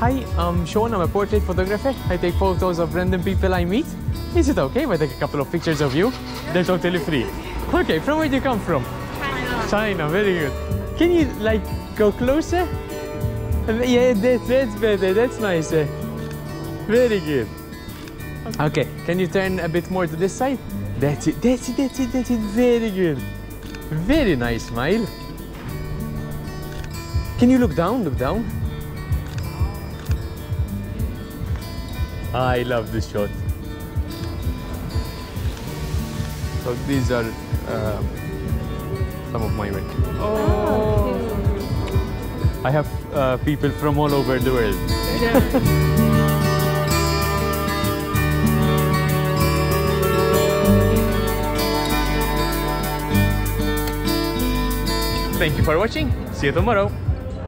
Hi, I'm Sean. I'm a portrait photographer. I take photos of random people I meet. Is it okay if I take a couple of pictures of you? They're totally free. Okay, from where do you come from? China. China, very good. Can you like go closer? Yeah, that, that's better. That's nicer. Very good. Okay, can you turn a bit more to this side? That's it, that's it, that's it, that's it. Very good. Very nice smile. Can you look down? Look down. I love this shot. So these are uh, some of my work. Oh. I have uh, people from all over the world. Thank you for watching. See you tomorrow.